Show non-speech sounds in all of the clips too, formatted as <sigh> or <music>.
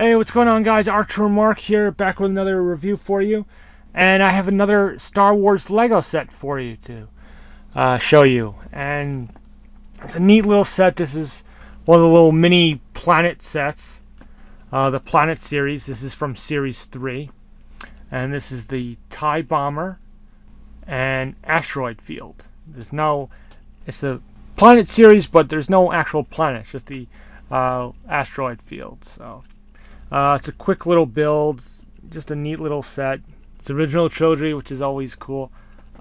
Hey, what's going on, guys? Archer Mark here, back with another review for you. And I have another Star Wars Lego set for you to uh, show you. And it's a neat little set. This is one of the little mini planet sets. Uh, the Planet series. This is from Series 3. And this is the TIE Bomber and Asteroid Field. There's no... It's the Planet series, but there's no actual planet. It's just the uh, asteroid field. So... Uh, it's a quick little build, just a neat little set. It's original trilogy, which is always cool.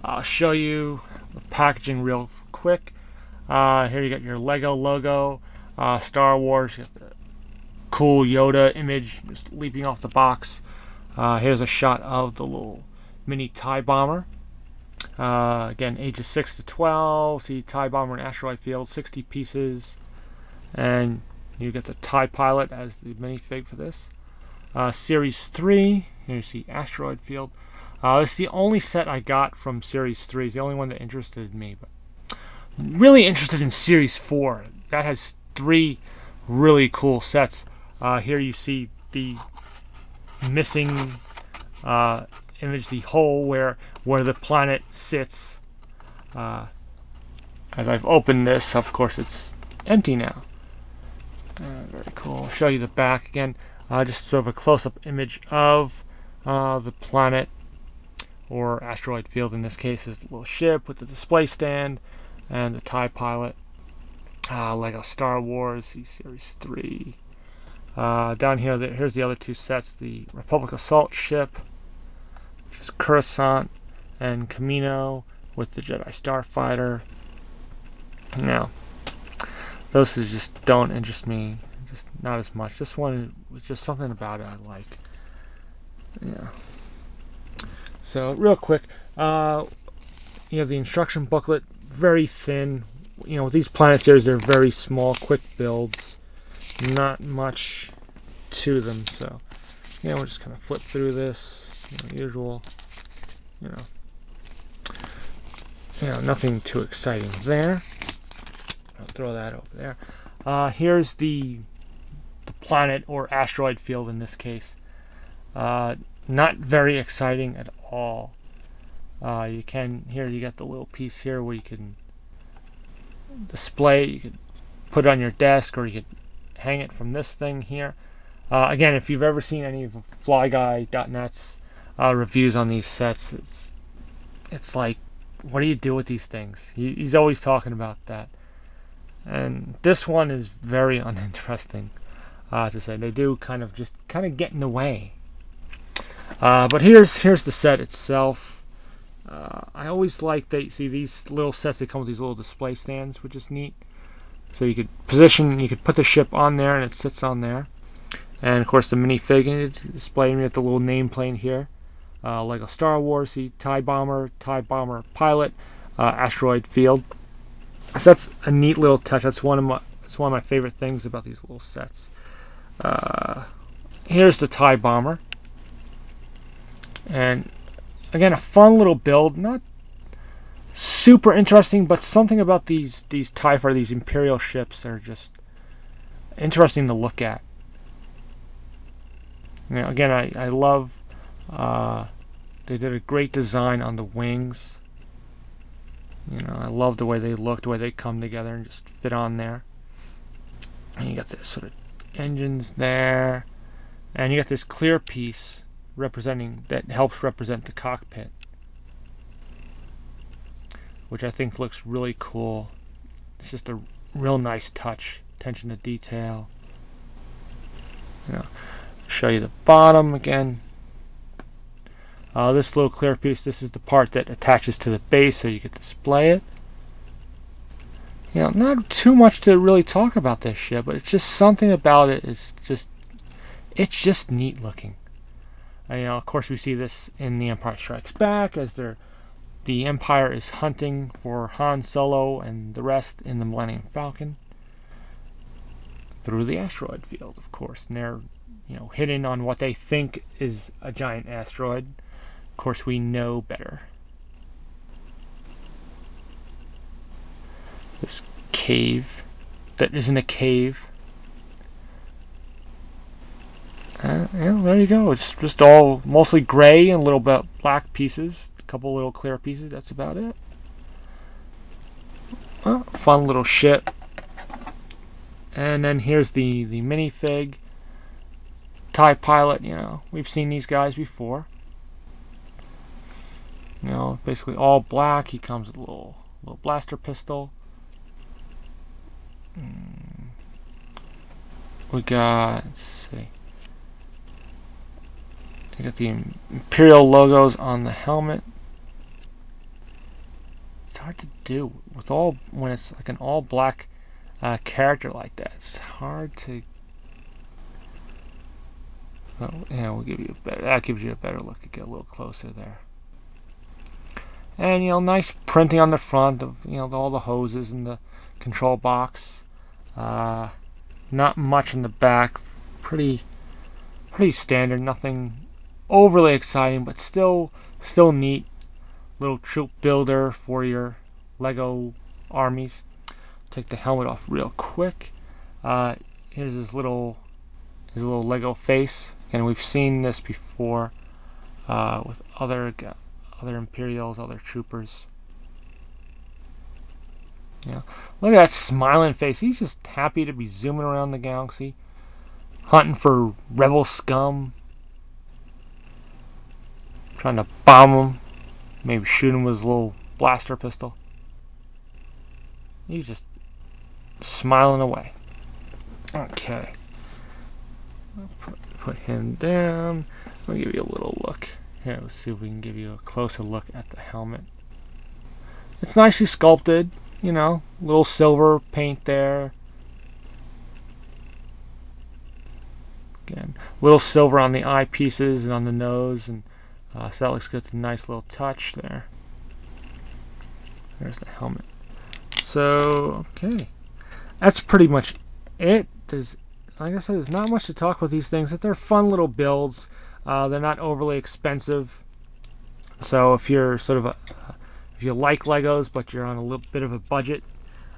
I'll show you the packaging real quick. Uh, here you got your Lego logo, uh, Star Wars, you got the cool Yoda image just leaping off the box. Uh, here's a shot of the little mini TIE bomber. Uh, again, ages 6 to 12. See TIE bomber and asteroid field, 60 pieces. And you get the TIE Pilot as the minifig for this. Uh, Series 3, here you see Asteroid Field. Uh, it's the only set I got from Series 3. It's the only one that interested me. But really interested in Series 4. That has three really cool sets. Uh, here you see the missing uh, image, the hole where where the planet sits. Uh, as I've opened this, of course, it's empty now. Uh, very cool. I'll show you the back again. Uh, just sort of a close-up image of uh, the planet or asteroid field. In this case, is the little ship with the display stand and the TIE pilot. Uh, Lego Star Wars C-Series 3. Uh, down here, the, here's the other two sets. The Republic Assault Ship, which is Coruscant, and Kamino with the Jedi Starfighter. Now, those just don't interest me. Just not as much. This one was just something about it I like. Yeah. So real quick, uh, you have the instruction booklet, very thin. You know, with these planet series, they're very small, quick builds. Not much to them. So, yeah, we'll just kind of flip through this. You know, usual. You know. You know, nothing too exciting there. I'll throw that over there. Uh, here's the the planet or asteroid field in this case. Uh, not very exciting at all. Uh, you can here you got the little piece here where you can display. You could put it on your desk or you could hang it from this thing here. Uh, again, if you've ever seen any of FlyGuy.net's uh, reviews on these sets, it's it's like, what do you do with these things? He, he's always talking about that. And this one is very <laughs> uninteresting uh, to say. They do kind of just kind of get in the way. Uh, but here's here's the set itself. Uh, I always like they see these little sets. They come with these little display stands, which is neat. So you could position, you could put the ship on there, and it sits on there. And of course, the minifig display. You got the little nameplate here. Uh, a Star Wars, See, TIE Bomber, TIE Bomber Pilot, uh, Asteroid Field. So that's a neat little touch. That's one of my that's one of my favorite things about these little sets. Uh, here's the TIE Bomber. And again, a fun little build. Not super interesting, but something about these these TIE Fighter, these Imperial ships are just interesting to look at. Know, again, I, I love uh, they did a great design on the wings. You know, I love the way they look, the way they come together and just fit on there. And you got this sort of engines there. And you got this clear piece representing that helps represent the cockpit. Which I think looks really cool. It's just a real nice touch, attention to detail. You know, show you the bottom again. Uh, this little clear piece, this is the part that attaches to the base so you can display it. You know, not too much to really talk about this ship, but it's just something about it is just, it's just neat looking. Uh, you know, of course we see this in The Empire Strikes Back as they're, the Empire is hunting for Han Solo and the rest in the Millennium Falcon through the asteroid field, of course. And they're, you know, hidden on what they think is a giant asteroid course, we know better. This cave that isn't a cave. Uh, yeah, there you go. It's just all mostly gray and a little bit black pieces. A couple little clear pieces. That's about it. Well, fun little ship. And then here's the, the minifig. TIE Pilot, you know, we've seen these guys before. You know, basically all black. He comes with a little, little blaster pistol. Hmm. We got, let's see. We got the Imperial logos on the helmet. It's hard to do with all when it's like an all black uh, character like that. It's hard to. Oh, yeah, we'll give you a better. That gives you a better look. You get a little closer there. And you know, nice printing on the front of you know all the hoses and the control box. Uh, not much in the back. Pretty, pretty standard. Nothing overly exciting, but still, still neat. Little troop builder for your Lego armies. Take the helmet off real quick. Uh, here's his little, his little Lego face, and we've seen this before uh, with other other Imperials, other troopers. Yeah, look at that smiling face. He's just happy to be zooming around the galaxy, hunting for rebel scum, trying to bomb him, maybe shoot him with his little blaster pistol. He's just smiling away. Okay. Put, put him down. I'll give you a little look. Here, let's see if we can give you a closer look at the helmet. It's nicely sculpted, you know, little silver paint there. Again, little silver on the eyepieces and on the nose, and uh, so that looks good. It's a nice little touch there. There's the helmet. So, okay. That's pretty much it. There's, like I said, there's not much to talk about these things. That they're fun little builds. Uh, they're not overly expensive. So if you're sort of a, if you like Legos but you're on a little bit of a budget,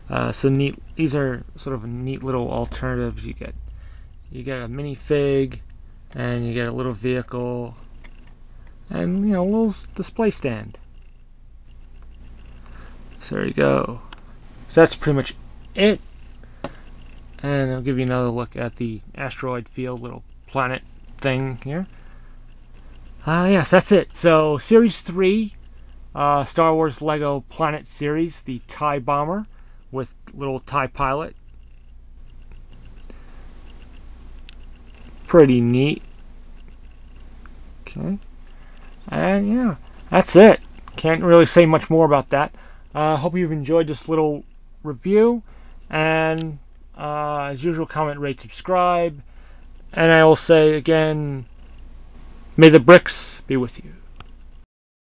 uh, so neat. These are sort of neat little alternatives. You get you get a minifig, and you get a little vehicle, and you know a little display stand. So there you go. So that's pretty much it. And I'll give you another look at the asteroid field little planet thing here. Uh, yes, that's it. So, Series 3, uh, Star Wars Lego Planet Series, the TIE Bomber with little TIE Pilot. Pretty neat. Okay. And yeah, that's it. Can't really say much more about that. I uh, hope you've enjoyed this little review. And uh, as usual, comment, rate, subscribe. And I will say again, may the bricks be with you.